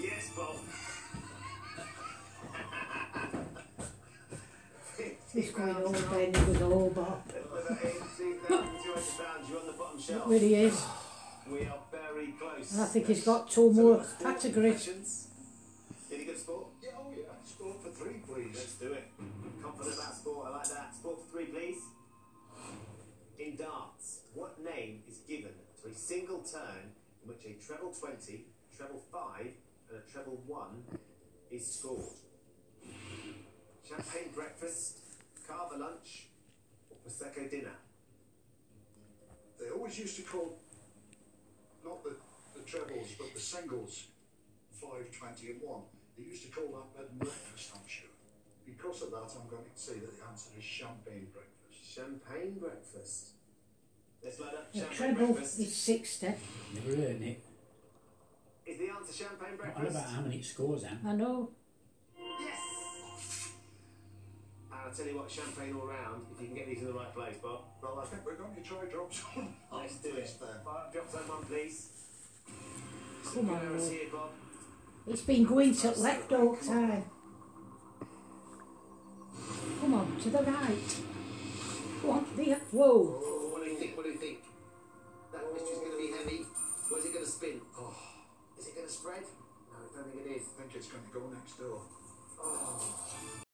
Yes, Bob. He's going all Ben with all Bob. About 18,200 pounds, you're on the bottom shelf. It really is. We are very close. And I think he's got two more categories. Any good sport? Yeah, oh yeah. Sport for three, please. Let's do it. Confident about sport, I like that. Sport for three, please. In darts, what name is given to a single turn in which a treble 20, treble 5, and a treble 1 is scored? Champagne breakfast, Cava lunch, or Prosecco dinner? They always used to call not the, the trebles but the singles five, twenty, and one. They used to call that bed and breakfast, I'm sure. Because of that, I'm going to say that the answer is champagne breakfast. Champagne breakfast. Let's load up The treble breakfast. is 60. Never heard it. Is the answer champagne Not breakfast? about how many it scores, Anne. I know. Yes! And I'll tell you what, champagne all round, if you can get these in the right place, Bob. Well, I think we're going to try drops on. Let's do it. then. Five drops on one, please. Come on, good Lord. here, Bob. It's been going to left all time. Come on, to the right. Go on, there. Whoa. Oh, what do you think? What do you think? That mystery's going to be heavy. Or is it going to spin? Oh, kid's gonna go next door. Oh.